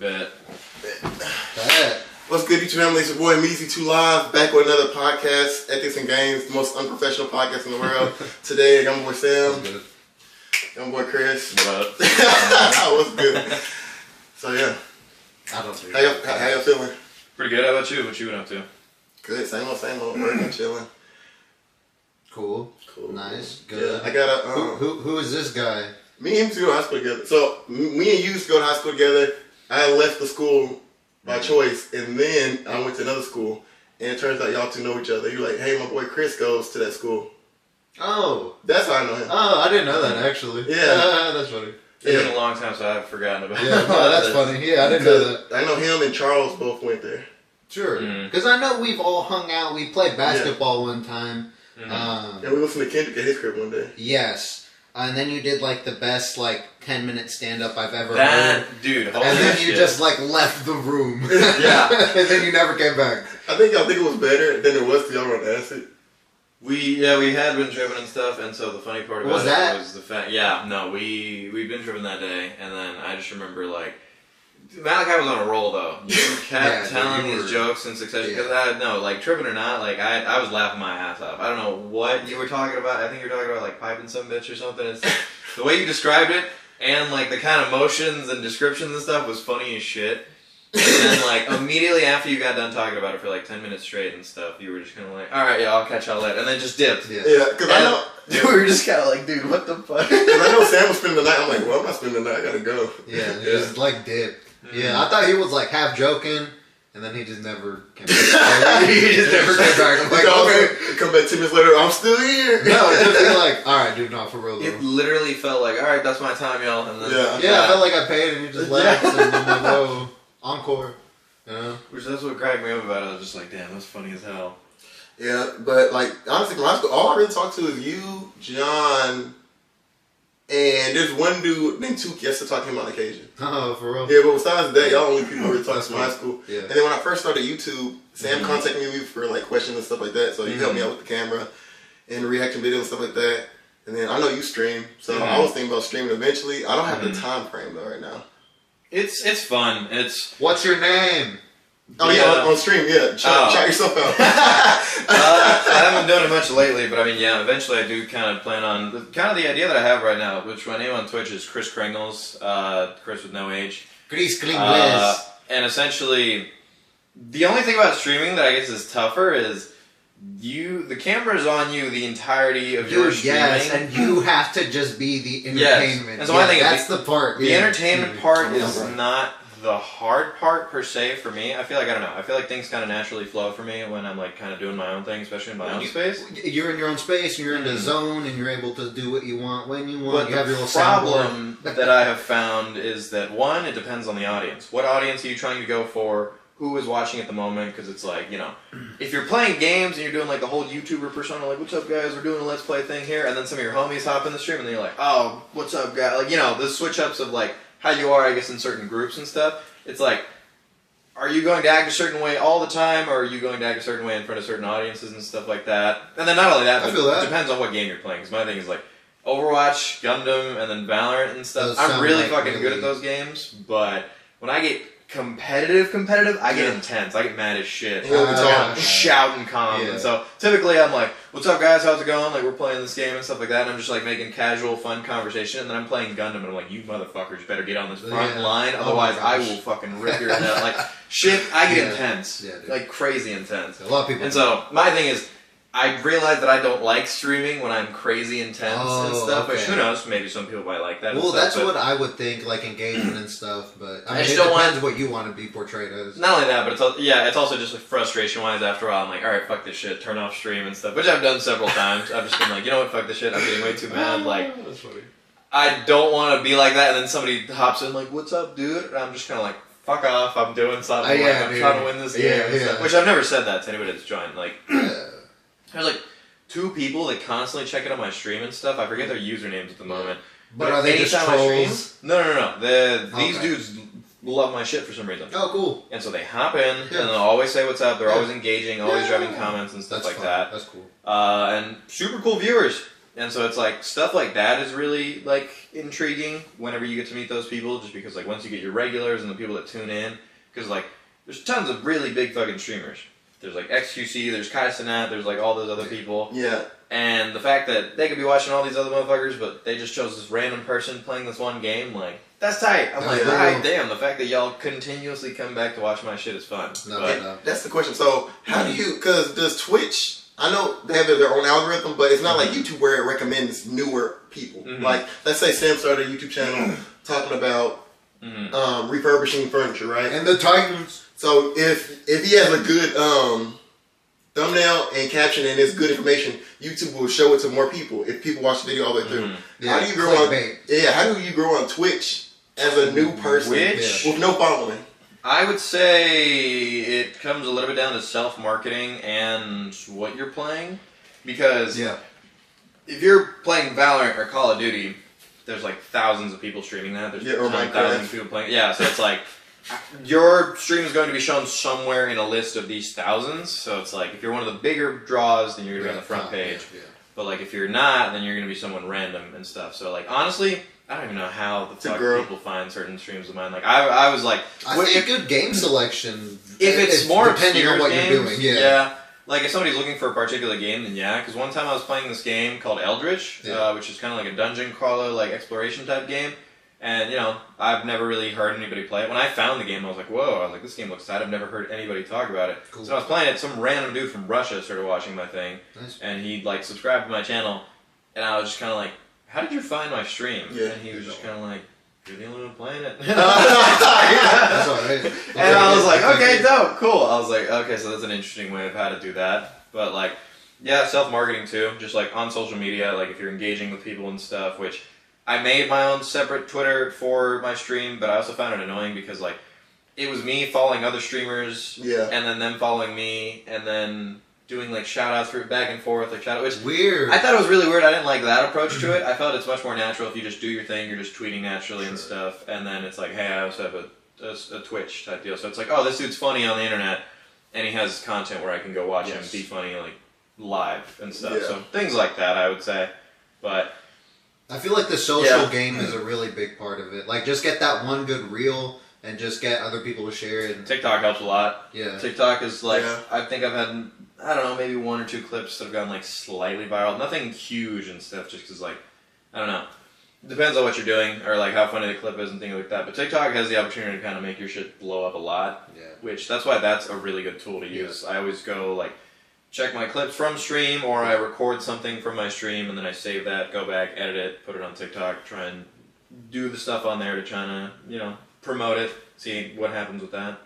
Bet. Bad. What's good, YouTube family? It's your boy Meezy Two Live back with another podcast, Ethics and Games, the most unprofessional podcast in the world. Today, I got my boy Sam, Good. got my boy Chris. What up? What's good? So yeah, I don't think how y'all, how, how y'all feeling? Pretty good. How about you? What you been up to? Good, same old, same old, working, chilling. Cool. Cool. Nice. Good. Yeah, I got a. Who, Um, who, who is this guy? me and him to go to high school together. So me and you used to go to high school together. I left the school by choice, and then I went to another school. And it turns out y'all two know each other. You're like, hey, my boy Chris goes to that school. Oh. That's how I know him. Oh, I didn't know that actually. Yeah. that's funny. It's Yeah. been a long time, so I've forgotten about. Yeah, no, that's funny. Yeah, I didn't know that. I know him and Charles both went there. Sure. Because I know we've all hung out. We played basketball one time. Mhm. Um, And we listened to Kendrick at his crib one day. yes. And then you did like the best like ten minute stand up I've ever That heard. dude. Holy And then you just like left the room. Yeah. and then you never came back. I think y'all think it was better than it was to y'all on acid. We yeah we had been tripping and stuff, and so the funny part about was it that? was the fact. Yeah, no, we we'd been tripping that day, and then I just remember like Malachi was on a roll though. You kept Yeah, dude, telling you these were- jokes in succession because Yeah. I no like tripping or not, like I I was laughing my ass off. I don't know what you were talking about. I think you were talking about like piping some bitch or something. It's the way you described it and like the kind of motions and descriptions and stuff was funny as shit. And then, like, immediately after you got done talking about it for like 10 minutes straight and stuff, you were just kind of like, alright, yeah, I'll catch y'all later. And then just dipped. Yeah. Yeah, because I know, And we were just kind of like, dude, what the fuck? cause I know Sam was spending the night. I'm like, well, I'm not spending the night. I gotta go. Yeah, Yeah. just like dip. Mm-hmm. Yeah, I thought he was like half joking, and then he just never came back. He just never came back. I'm like, Like, okay. Come back ten minutes later. I'm still here. No, it just be like, all right, dude, not for real It literally felt like, alright, that's my time, y'all. And then, Yeah. Yeah, I felt like I paid, and he just left, Yeah. and I'm like, whoa, encore. You know? Which that's what cracked me up about it. I was just like, damn, that's funny as hell. Yeah, but like honestly, from high school, all I really talk to is you, John, and there's one dude named Tuki. I still talk to him on occasion. Oh, for real. Yeah, but besides that, y'all only people I really talk to from high school. Yeah. And then when I first started YouTube, Sam Mhm. contacted me for like questions and stuff like that. So he helped me out with the camera and reaction videos and stuff like that. And then I know you stream, so Mhm. I was thinking about streaming eventually. I don't have the time frame though right now. It's it's fun. It's What's your name? Oh yeah, Yeah. on, on stream, yeah. Shout, Oh. shout yourself out. uh, I haven't done it much lately, but I mean, yeah, eventually I do kind of plan on kind of the idea that I have right now, which my name on Twitch is Chris Kringles, uh, Chris with no H. Chris Klingles. Uh, and essentially, the only thing about streaming that I guess is tougher is you. The camera's on you the entirety of your Dude, streaming. yes, and you have to just be the Yes. entertainment. And so I Yeah, think that's the part. the yeah. entertainment part is not the hard part per se for me. I feel like I don't know. I feel like things kind of naturally flow for me when I'm like kind of doing my own thing, especially in my own You- space. You're in your own space, and you're in the Mhm. zone, and you're able to do what you want when you want. But you have your the problem that I have found is that one, it depends on the audience. What audience are you trying to go for? Who is watching at the moment? Because it's like you know, if you're playing games and you're doing like the whole YouTuber persona, like "What's up, guys? We're doing a let's play thing here," and then some of your homies hop in the stream and then you're like, "Oh, what's up, guys?" Like you know, the switch ups of like how you are, I guess, in certain groups and stuff. It's like. Are you going to act a certain way all the time, or are you going to act a certain way in front of certain audiences and stuff like that? And then not only that, I but that. it depends on what game you're playing. Because my thing is like, Overwatch, Gundam, and then Valorant and stuff. Those I'm really like fucking really- good at those games, but when I get competitive, competitive, I get Yeah. intense. I get mad as shit. Yeah, Uh. I'm shouting comms, Yeah. and so typically I'm like, "What's up, guys? How's it going? Like we're playing this game and stuff like that." And I'm just like making casual, fun conversation, and then I'm playing Gundam, and I'm like, "You motherfuckers better get on this front Yeah. line, Oh otherwise my I will fucking rip your head out." Like shit, I get intense, Yeah, dude. like crazy intense. A lot of people. And so my thing is, I realize that I don't like streaming when I'm crazy intense and Oh, stuff. Which okay. who knows? Maybe some people might like that. well, stuff, that's but what I would think, like engagement and stuff. But I I just it don't want- depends what you want to be portrayed as. Not only that, but it's al- yeah, it's also just like frustration wise. After a while, I'm like, all right, fuck this shit, turn off stream and stuff, which I've done several times. I've just been like, you know what, fuck this shit. I'm getting way too mad. Like. I don't want to be like that. And then somebody hops in like, what's up, dude? And I'm just kind of like, fuck off. I'm doing something. Uh, like, I'm dude. trying to win this game. Yeah, and yeah. Which I've never said that to anybody that's joined. Like, Yeah. There's like two people that constantly check it on my stream and stuff. I forget their usernames at the moment. But are they just I stream- trolls? No, no, no. The, these Okay. dudes love my shit for some reason. Oh, cool. And so they hop in Yeah. and they'll always say what's up. They're Yeah. always engaging, always Yeah. driving comments and stuff That's like fun. that. That's cool. Uh, and super cool viewers. And so it's like stuff like that is really like intriguing whenever you get to meet those people, just because like once you get your regulars and the people that tune in, because like there's tons of really big fucking streamers. There's like XQC, there's Kai Cenat, there's like all those other people, Yeah, and the fact that they could be watching all these other motherfuckers, but they just chose this random person playing this one game, like that's tight. I'm Oh, like, yeah. alright, damn. The fact that y'all continuously come back to watch my shit is fun. No, But- no. that's the question. So how do you? Because does Twitch? I know they have their own algorithm, but it's not like YouTube where it recommends newer people. Mhm. Like let's say Sam started a YouTube channel talking about Mhm. um, refurbishing furniture, right? And the Titans. So if if he has a good um, thumbnail and caption and it's good information, YouTube will show it to more people if people watch the video all the way through. Mhm. How do you grow on? clickbait. Yeah, how do you grow on Twitch as a new person Which with no following? I would say it comes a little bit down to self marketing and what you're playing, because Yeah. if you're playing Valorant or Call of Duty, there's like thousands of people streaming that. There's Yeah, or 10,000 Minecraft. people playing. Yeah, so it's like your stream is going to be shown somewhere in a list of these thousands. So it's like if you're one of the bigger draws, then you're gonna be on the front page. Yeah, But like if you're not, then you're gonna be someone random and stuff. So like honestly, I don't even know how the fuck people find certain streams of mine. Like I, I was like, I wait, think good game selection. if it's if- more depending on what games, you're doing. Yeah. Like if somebody's looking for a particular game, then yeah. Because one time I was playing this game called Eldritch, Yeah. uh, which is kind of like a dungeon crawler, like exploration type game. And you know, I've never really heard anybody play it. When I found the game, I was like, "Whoa!" I was like, "This game looks sad." I've never heard anybody talk about it. Cool. So I was playing it. Some random dude from Russia started watching my thing, Nice. and he like subscribed to my channel, and I was just kind of like, "How did you find my stream?" Yeah. And he was just kind of like, "You're the only one playing it." That's all right. And I was like, okay, dope, cool. I was like, okay, so that's an interesting way of how to do that. But like, yeah, self marketing too. Just like on social media, like if you're engaging with people and stuff, which I made my own separate Twitter for my stream, but I also found it annoying because like it was me following other streamers Yeah. and then them following me and then doing like shout outs for back and forth like shout out which Weird. I thought it was really weird. I didn't like that approach to it. I felt it's much more natural if you just do your thing. You're just tweeting naturally and stuff, and then it's like, hey, I also have a, a, a Twitch type deal. So it's like, oh, this dude's funny on the internet, and he has content where I can go watch Yes. him be funny like live and stuff. Yeah. So things like that, I would say. But I feel like the social Yeah. game is a really big part of it. Like, just get that one good reel and just get other people to share it. And, TikTok helps a lot. yeah. TikTok is like, Yeah. I think I've had, I don't know, maybe one or two clips that have gone like slightly viral. Nothing huge and stuff, just because like, I don't know. Depends on what you're doing or like how funny the clip is and things like that. But TikTok has the opportunity to kind of make your shit blow up a lot. Yeah. which that's why that's a really good tool to use. I always go like check my clips from stream or I record something from my stream and then I save that, go back, edit it, put it on TikTok, try and do the stuff on there to try to, you know, promote it, see what happens with that.